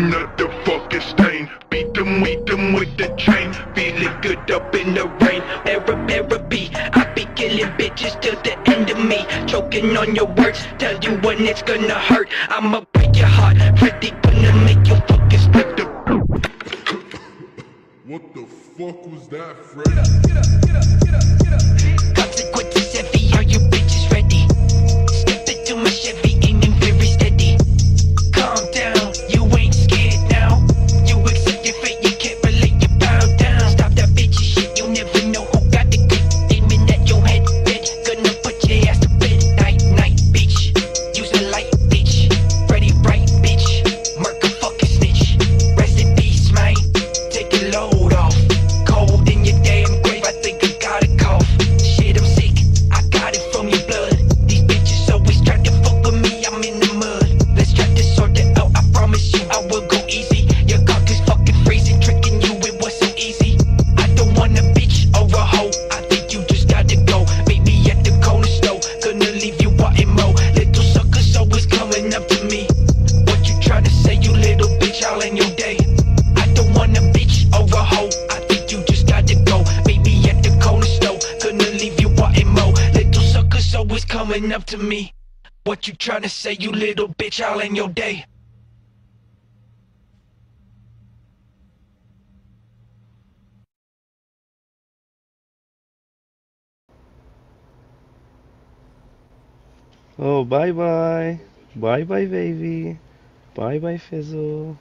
another fucking stain. Beat them, beat them with the chain. Feeling good up in the rain. Therapy, I be killing bitches till the end of me. Choking on your words, tell you when it's gonna hurt. I'ma break your heart, pretty gonna make you fucking split the. What the fuck was that, Freddy? Consequences up to me. What you trying to say, you little bitch, all in your day? Oh, bye bye. Bye bye, baby. Bye bye, Fizzle.